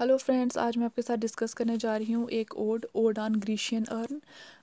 Hello friends आज मैं आपके साथ डिस्कस करने जा रही हूँ एक ode ode on Grecian urn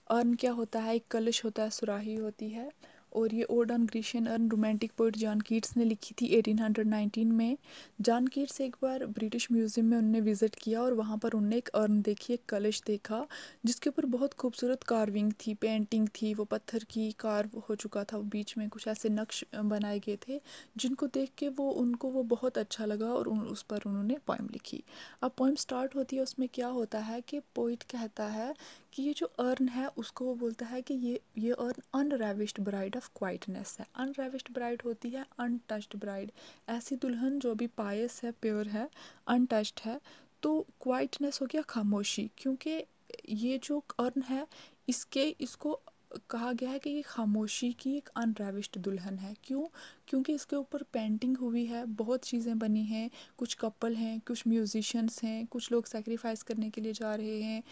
urn क्या होता है? एक कलश होता है, सुराही होती है। और ये ode on Grecian urn romantic poet John Keats ने लिखी थी 1819 में। जॉन कीट्स एक बार ब्रिटिश म्यूज़ियम में उनने विज़िट किया और वहाँ पर उनने एक अर्न देखी एक कलश देखा जिसके ऊपर बहुत खूबसूरत कार्विंग थी पेंटिंग थी वो पत्थर की कार्व हो चुका था बीच में कुछ ऐसे नक्श बनाए गए थे जिनको देख के वो उनको वो बहुत अच्छा लगा और उन, उस पर उन्होंने पोइम लिखी। अब पोइम स्टार्ट होती है उसमें क्या होता है कि पोइट कहता है कि ये जो अर्न है उसको वो बोलता है कि ये ये urn unravished bride of quietness है। अनरेविस्ड ब्राइड होती है अनटच्ड ब्राइड ऐसी दुल्हन जो भी पायस है प्योर है अनटच्ड है तो क्वाइटनेस हो गया खामोशी, क्योंकि ये जो अर्न है, इसके, इसको कहा गया है कि ये खामोशी की एक अनरेविस्ड दुल्हन है। क्यों? क्योंकि इसके ऊपर पेंटिंग हुई है, बहुत चीज़ें बनी हैं, कुछ कपल हैं, कुछ म्यूजिशंस हैं, कुछ लोग सेक्रीफाइस करने के लिए जा रहे हैं।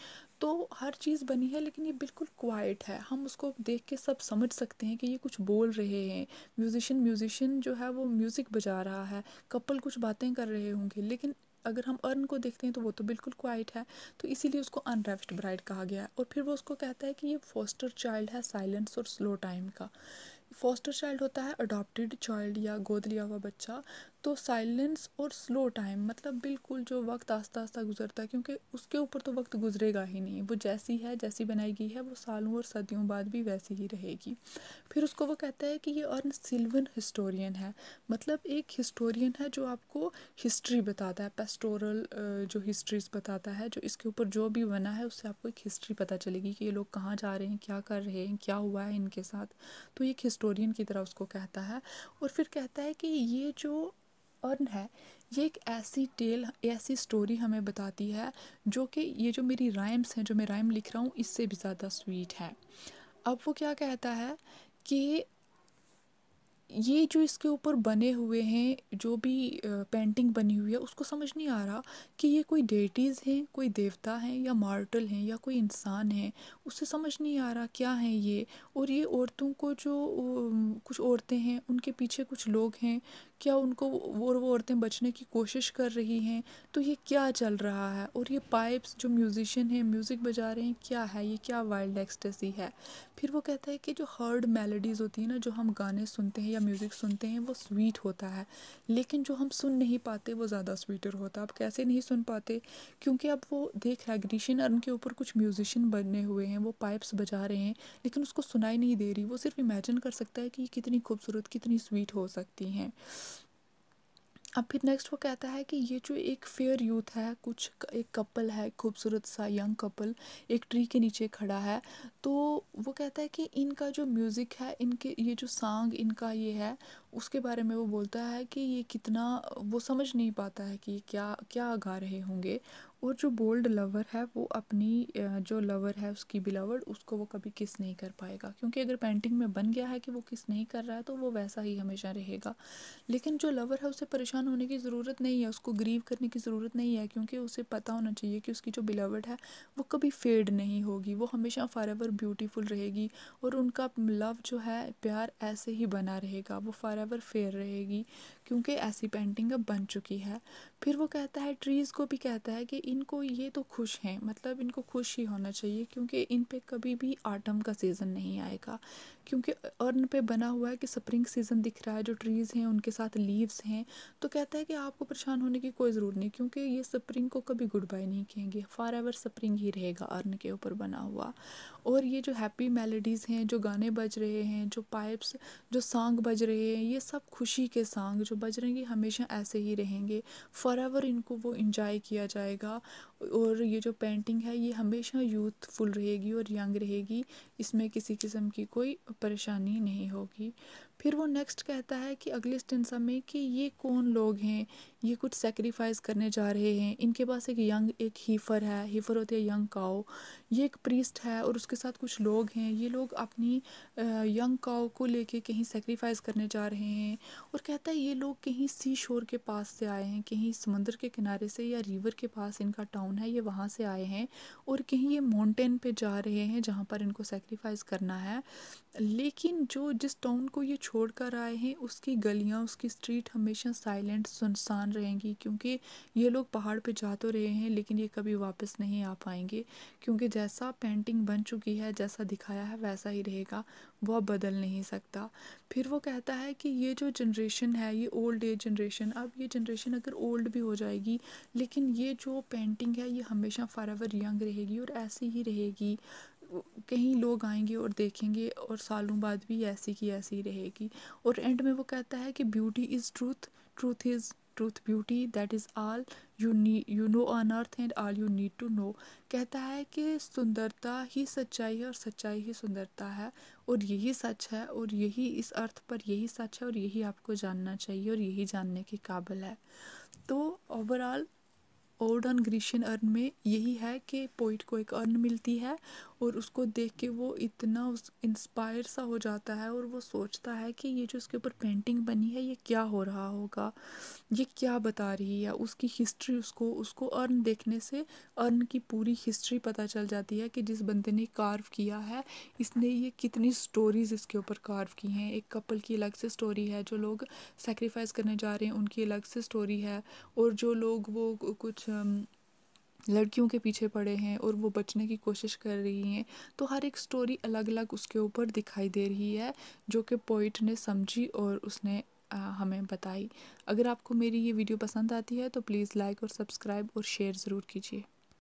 तो हर चीज़ बनी है, लेकिन ये बिल्कुल क्वाइट है। हम उसको देख के सब समझ सकते हैं कि ये कुछ बोल रहे हैं। म्यूजिशियन म्यूजिशियन जो है वो म्यूज़िक बजा रहा है। कपल कुछ बातें कर रहे होंगे, लेकिन अगर हम अर्न को देखते हैं तो वो तो बिल्कुल क्वाइट है। तो इसीलिए उसको अनरेफ्ट ब्राइड कहा गया है। और फिर वो उसको कहता है कि ये फोस्टर चाइल्ड है साइलेंस और स्लो टाइम का। फोस्टर चाइल्ड होता है अडॉप्टेड चाइल्ड या गोद लिया हुआ बच्चा तो साइलेंस और स्लो टाइम मतलब बिल्कुल जो वक्त आस्ता आस्ता गुजरता है, क्योंकि उसके ऊपर तो वक्त गुजरेगा ही नहीं। वो जैसी है, जैसी बनाई गई है, वो सालों और सदियों बाद भी वैसी ही रहेगी। फिर उसको वो कहता है कि ये अर्न सिल्वन हिस्टोरियन है। मतलब एक हिस्टोरियन है जो आपको हिस्ट्री बताता है पेस्टोरल जो हिस्ट्रीज बताता है, जो इसके ऊपर जो भी बना है, उससे आपको एक हिस्ट्री पता चलेगी कि ये लोग कहाँ जा रहे हैं, क्या कर रहे हैं, क्या हुआ है इनके साथ। तो एक हिस्टोरियन की तरह उसको कहता है और फिर कहता है कि ये जो अर्न है, ये एक ऐसी टेल ऐसी स्टोरी हमें बताती है जो कि ये जो मेरी राइम्स हैं, जो मैं राइम लिख रहा हूँ, इससे भी ज़्यादा स्वीट है। अब वो क्या कहता है कि ये जो इसके ऊपर बने हुए हैं, जो भी पेंटिंग बनी हुई है, उसको समझ नहीं आ रहा कि ये कोई डेटीज़ हैं, कोई देवता हैं या मार्टल हैं या कोई इंसान हैं। उससे समझ नहीं आ रहा क्या है ये। और ये औरतों को जो कुछ औरतें हैं, उनके पीछे कुछ लोग हैं, क्या उनको वो वो औरतें बचने की कोशिश कर रही हैं? तो ये क्या चल रहा है? और ये पाइप्स जो म्यूज़िशियन हैं म्यूज़िक बजा रहे हैं, क्या है? ये क्या वाइल्ड एक्सटेसी है? फिर वो कहता है कि जो हर्ड मेलोडीज़ होती है ना, जो हम गाने सुनते हैं या म्यूज़िक सुनते हैं, वो स्वीट होता है। लेकिन जो हम सुन नहीं पाते, वो ज़्यादा स्वीटर होता है। आप कैसे नहीं सुन पाते? क्योंकि अब वो देख रहा है ग्रीशन अर्न के ऊपर कुछ म्यूज़िशियन बने हुए हैं, वो पाइप्स बजा रहे हैं, लेकिन उसको सुनाई नहीं दे रही। वो सिर्फ़ इमेजिन कर सकता है कि कितनी खूबसूरत, कितनी स्वीट हो सकती हैं। अब फिर नेक्स्ट वो कहता है कि ये जो एक फेयर यूथ है, कुछ एक कपल है, खूबसूरत सा यंग कपल एक ट्री के नीचे खड़ा है तो वो कहता है कि इनका जो म्यूज़िक है, इनके, ये जो सॉन्ग इनका ये है, उसके बारे में वो बोलता है कि ये कितना, वो समझ नहीं पाता है कि क्या क्या गा रहे होंगे। और जो बोल्ड लवर है, वो अपनी जो लवर है, उसकी बिलावड उसको वो कभी किस नहीं कर पाएगा। क्योंकि अगर पेंटिंग में बन गया है कि वो किस नहीं कर रहा है तो वो वैसा ही हमेशा रहेगा। लेकिन जो लवर है, उसे परेशान होने की ज़रूरत नहीं है, उसको ग्रीव करने की ज़रूरत नहीं है, क्योंकि उसे पता होना चाहिए कि उसकी जो बिलावड है, वो कभी फेड नहीं होगी। वो हमेशा फॉर एवर ब्यूटीफुल रहेगी और उनका लव जो है, प्यार ऐसे ही बना रहेगा। वो फॉर एवर फेयर रहेगी, क्योंकि ऐसी पेंटिंग अब बन चुकी है। फिर वो कहता है ट्रीज़ को भी कहता है कि इनको ये तो खुश हैं मतलब इनको खुश ही होना चाहिए क्योंकि इन पे कभी भी आटम का सीज़न नहीं आएगा। क्योंकि अर्न पे बना हुआ है कि स्प्रिंग सीज़न दिख रहा है, जो ट्रीज़ हैं, उनके साथ लीव्स हैं। तो कहता है कि आपको परेशान होने की कोई ज़रूरत नहीं, क्योंकि ये स्प्रिंग को कभी गुड बाय नहीं कहेंगे। फॉर एवर स्प्रिंग ही रहेगा अर्न के ऊपर बना हुआ। और ये जो हैप्पी मेलोडीज़ हैं, जो गाने बज रहे हैं, जो पाइप्स जो सॉन्ग बज रहे हैं, ये सब खुशी के सॉन्ग जो बज रहे हैं हमेशा ऐसे ही रहेंगे। फॉर इनको वो इंजॉय किया जाएगा। और ये जो पेंटिंग है, ये हमेशा यूथफुल रहेगी और यंग रहेगी। इसमें किसी किस्म की कोई परेशानी नहीं होगी। फिर वो नेक्स्ट कहता है कि अगले स्टेंसा में कि ये कौन लोग हैं? ये कुछ सेक्रीफाइस करने जा रहे हैं। इनके पास एक यंग एक हीफर है। हीफर होती है यंग काओ ये एक प्रीस्ट है और उसके साथ कुछ लोग हैं। ये लोग अपनी यंग काओ को लेके कहीं सेक्रीफाइस करने जा रहे हैं और कहता है ये लोग कहीं सी शोर के पास से आए हैं, कहीं समंदर के किनारे से या रिवर के पास इनका टाउन टाउन है ये वहाँ से आए हैं और कहीं ये माउंटेन पे जा रहे हैं जहाँ पर इनको सेक्रीफाइस करना है। लेकिन जो जिस टाउन को ये छोड़ कर आए हैं, उसकी गलियाँ, उसकी स्ट्रीट हमेशा साइलेंट सुनसान रहेंगी क्योंकि ये लोग पहाड़ पे जा तो रहे हैं, लेकिन ये कभी वापस नहीं आ पाएँगे। क्योंकि जैसा पेंटिंग बन चुकी है, जैसा दिखाया है, वैसा ही रहेगा। वह बदल नहीं सकता। फिर वो कहता है कि ये जो जनरेशन है, ये ओल्ड एज जनरेशन अब ये जनरेशन अगर ओल्ड भी हो जाएगी, लेकिन ये जो पेंटिंग है ये हमेशा फॉर यंग रहेगी और ऐसी ही रहेगी। कहीं लोग आएँगे और देखेंगे और सालों बाद भी ऐसी की ऐसी रहेगी। और एंड में वो कहता है कि beauty is truth truth is truth beauty that is all you knee you know on earth and all you need to know कहता है कि सुंदरता ही सच्चाई है और सच्चाई ही सुंदरता है और यही सच है और यही इस अर्थ पर यही सच है और यही आपको जानना चाहिए और यही जानने के काबिल है। तो overall old on Grecian urn में यही है कि पोइट को एक अर्न मिलती है और उसको देख के वो इतना उस इंस्पायर सा हो जाता है और वो सोचता है कि ये जो उसके ऊपर पेंटिंग बनी है, ये क्या हो रहा होगा? ये क्या बता रही है? उसकी हिस्ट्री उसको उसको अर्न देखने से अर्न की पूरी हिस्ट्री पता चल जाती है कि जिस बंदे ने कार्व किया है, इसने ये कितनी स्टोरीज़ इसके ऊपर कार्व की हैं। एक कपल की अलग से स्टोरी है, जो लोग सेक्रीफाइस करने जा रहे हैं, उनकी अलग से स्टोरी है और जो लोग वो कुछ लड़कियों के पीछे पड़े हैं और वो बचने की कोशिश कर रही हैं तो हर एक स्टोरी अलग अलग उसके ऊपर दिखाई दे रही है जो कि पोइट ने समझी और उसने आ, हमें बताई। अगर आपको मेरी ये वीडियो पसंद आती है तो प्लीज़ लाइक और सब्सक्राइब और शेयर ज़रूर कीजिए।